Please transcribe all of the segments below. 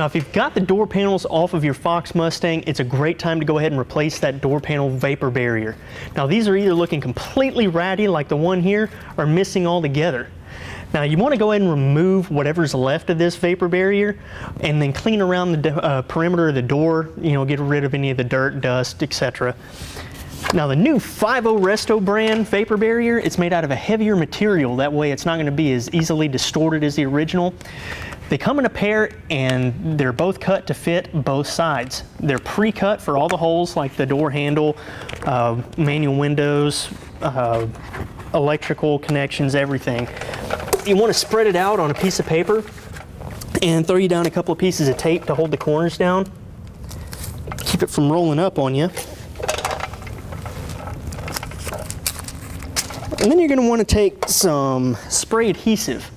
Now if you've got the door panels off of your Fox Mustang, it's a great time to go ahead and replace that door panel vapor barrier. Now these are either looking completely ratty like the one here or missing altogether. Now you want to go ahead and remove whatever's left of this vapor barrier and then clean around the uh, perimeter of the door, you know, get rid of any of the dirt, dust, etc. Now the new 5.0 Resto brand vapor barrier, it's made out of a heavier material. That way it's not going to be as easily distorted as the original. They come in a pair and they're both cut to fit both sides. They're pre-cut for all the holes like the door handle, uh, manual windows, uh, electrical connections, everything. You want to spread it out on a piece of paper and throw you down a couple of pieces of tape to hold the corners down. Keep it from rolling up on you. And then you're going to want to take some spray adhesive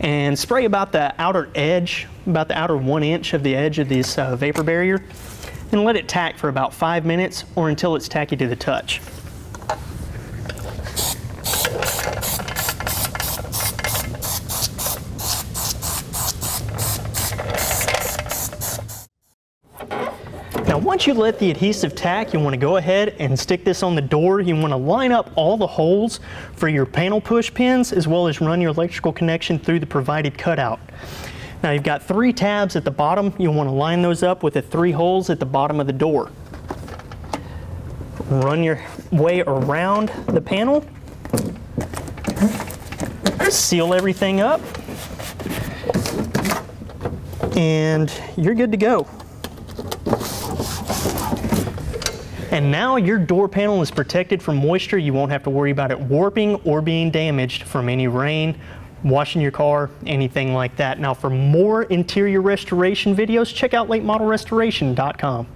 and spray about the outer edge, about the outer one inch of the edge of this uh, vapor barrier, and let it tack for about five minutes or until it's tacky to the touch. Now once you let the adhesive tack, you want to go ahead and stick this on the door. You want to line up all the holes for your panel push pins as well as run your electrical connection through the provided cutout. Now you've got three tabs at the bottom. You want to line those up with the three holes at the bottom of the door. Run your way around the panel. Seal everything up. And you're good to go. And now your door panel is protected from moisture. You won't have to worry about it warping or being damaged from any rain, washing your car, anything like that. Now for more interior restoration videos, check out latemodelrestoration.com.